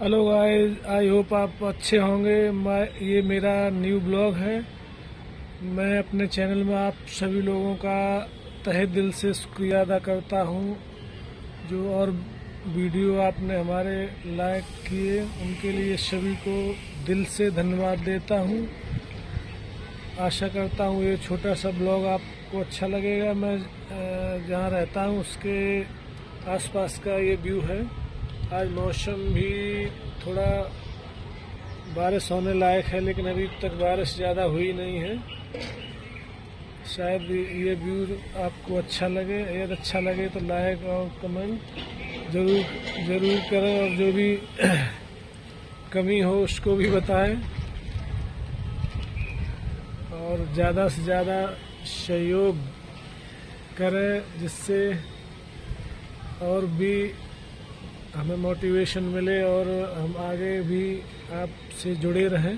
Hello guys I hope आप अच्छे होंगे। मैं, ये मेरा न्यू ब्लॉग है। मैं अपने चैनल में आप सभी लोगों का तहे दिल से शुक्रिया अदा करता हूँ। जो और वीडियो आपने हमारे लाइक किए, उनके लिए सभी को दिल से धन्यवाद देता हूँ। आशा करता हूँ ये छोटा सा ब्लॉग आपको अच्छा लगेगा। मैं जहाँ रहता हूँ, उसके आसपास का ये व्यू है। आज मौसम भी थोड़ा बारिश होने लायक है, लेकिन अभी तक बारिश ज़्यादा हुई नहीं है। शायद ये व्यू आपको अच्छा लगे यदि अच्छा लगे तो लाइक और कमेंट ज़रूर ज़रूर करें और जो भी कमी हो उसको भी बताएँ। और ज़्यादा से ज़्यादा सहयोग करें, जिससे और भी हमें मोटिवेशन मिले और हम आगे भी आपसे जुड़े रहें।